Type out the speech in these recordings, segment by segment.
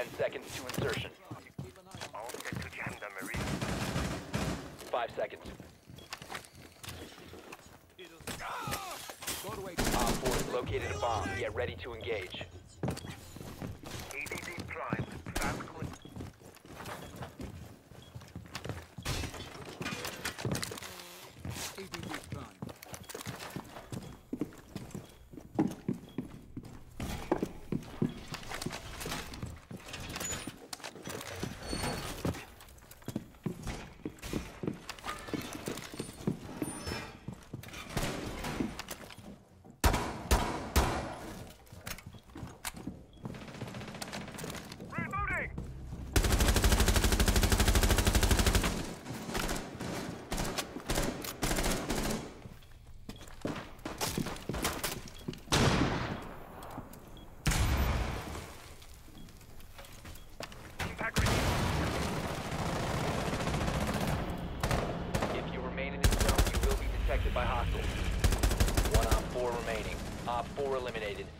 10 seconds to insertion. 5 seconds. OPFOR has located a bomb. Get ready to engage. ADD prime. Falcon. ADD prime. Reloading! Impact ready. If you remain in this zone, you will be detected by hostiles. One OPFOR remaining. Op 4 eliminated.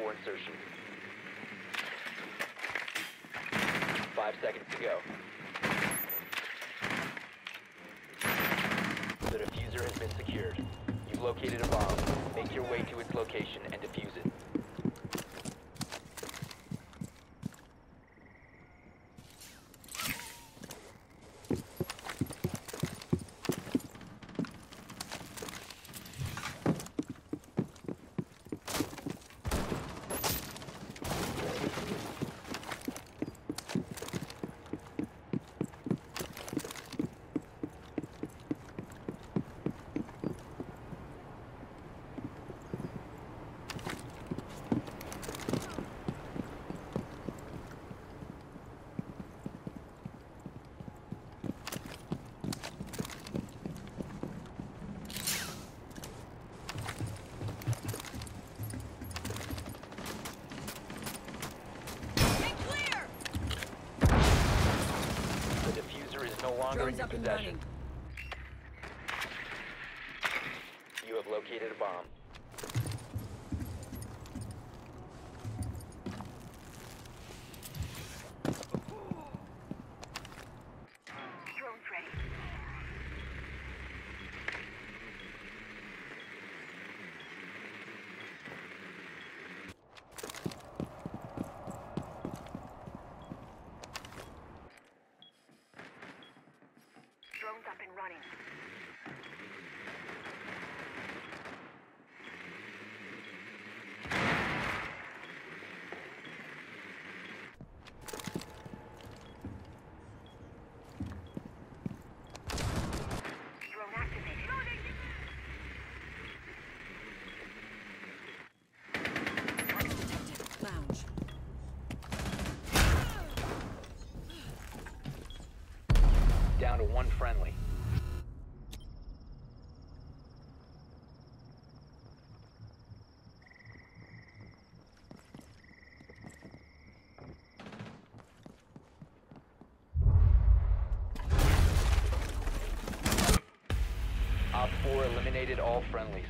Before insertion. Five seconds to go. The defuser has been secured. You've located a bomb. Make your way to its location and defuse it. The longer in Drone's your up and possession. running. You have located a bomb. Drone's ready. Drone's up and running. Drone activated. Lounge. Down to one friendly. Op 4 eliminated all friendlies.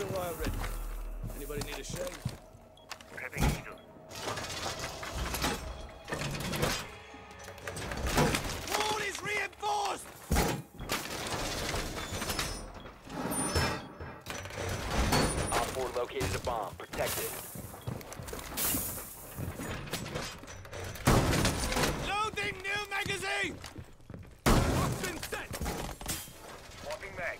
Razor wire ready. Anybody need a shave? Prepping needle. Wall is reinforced! OPFOR located a bomb. Protect it. Loading new magazine! Locked and set! Swapping mag.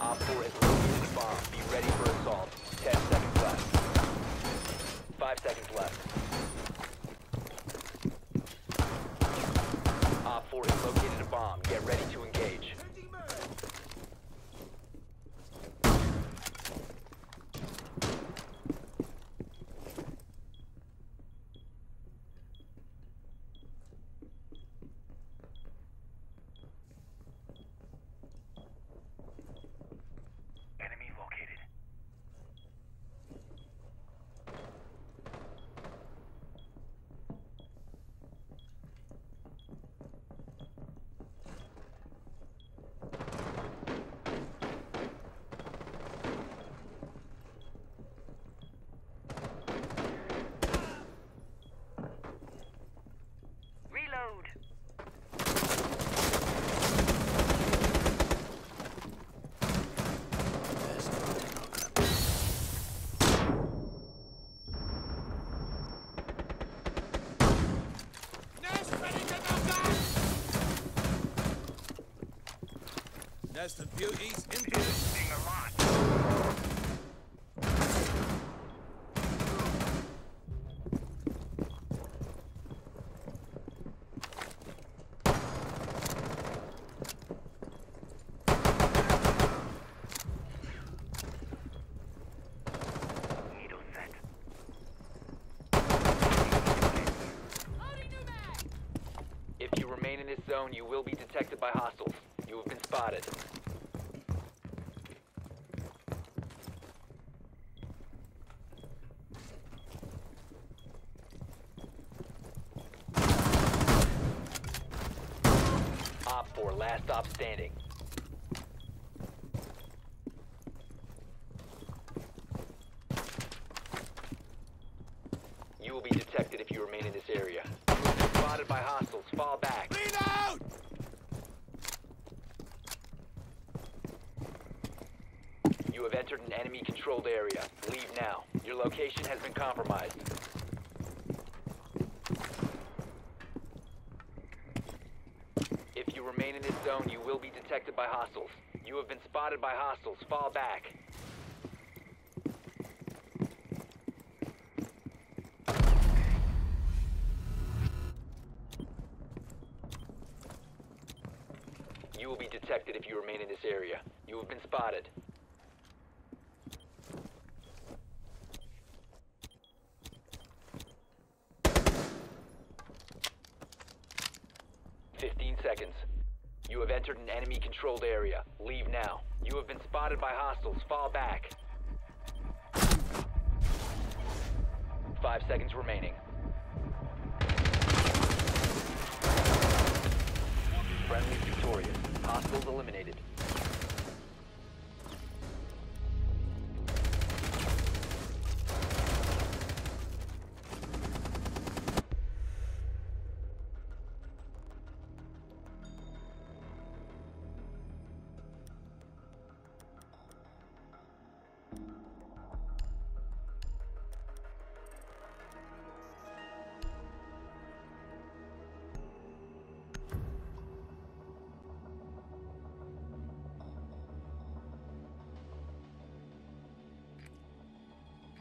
OPFOR has located a bomb. Be ready for assault. 10 seconds left. 5 seconds left. OPFOR has located a bomb. Get ready to engage. Enemy located. Reload. Nest ready to knock out! Nest of beauties into a lot. If you remain in this zone, you will be detected by hostiles. You have been spotted. OPFOR, last stop standing. You will be detected if you remain in this area. Spotted by hostiles. Fall back. Reload! You have entered an enemy-controlled area. Leave now. Your location has been compromised. If you remain in this zone, you will be detected by hostiles. You have been spotted by hostiles. Fall back. You will be detected if you remain in this area. You have been spotted. Fifteen seconds. You have entered an enemy-controlled area. Leave now. You have been spotted by hostiles. Fall back. Five seconds remaining. Friendly victorious. Hostiles eliminated.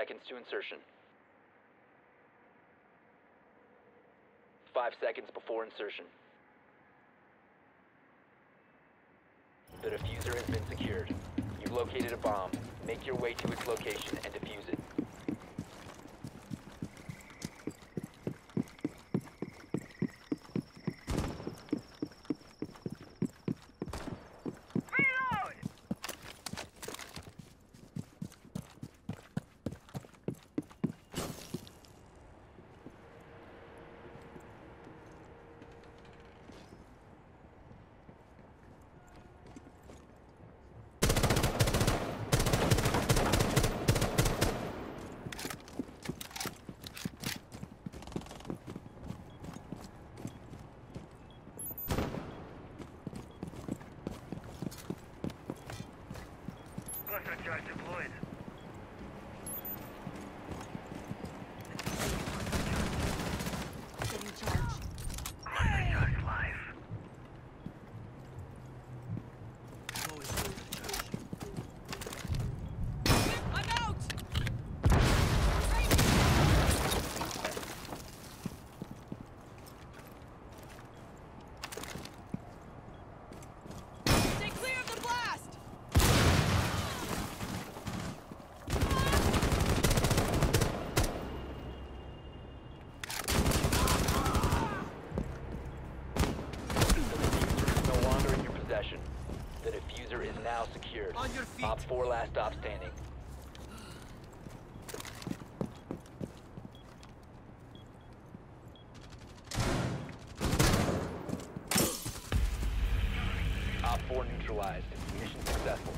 seconds to insertion. Five seconds before insertion. The defuser has been secured. You've located a bomb. Make your way to its location and defuse it. Cluster deployed. Getting charged. Cluster charge live. I'm out! Stay clear of the blast! The defuser is no longer in your possession. The defuser is now secured. On your feet. OPFOR last stop standing. OPFOR neutralized. Mission successful.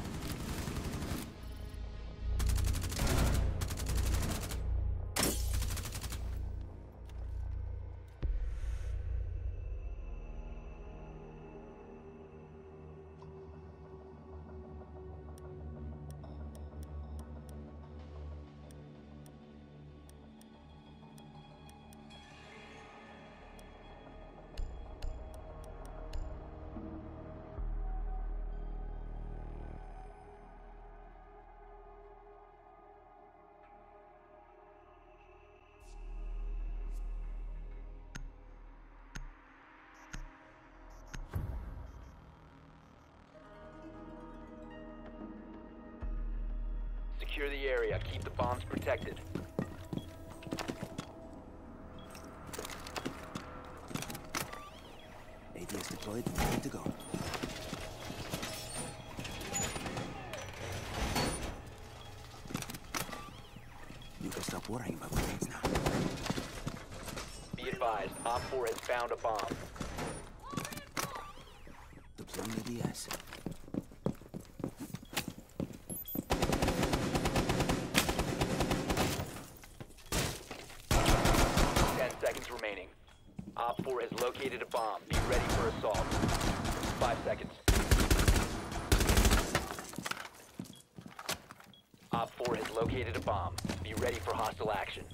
Secure the area. Keep the bombs protected. AD is deployed and ready to go. You can stop worrying about grenades now. Be advised, OPFOR has found a bomb. Deploying ADS. Ten seconds remaining. OPFOR has located a bomb. Be ready for assault. Five seconds. Op 4 has located a bomb. Be ready for hostile action.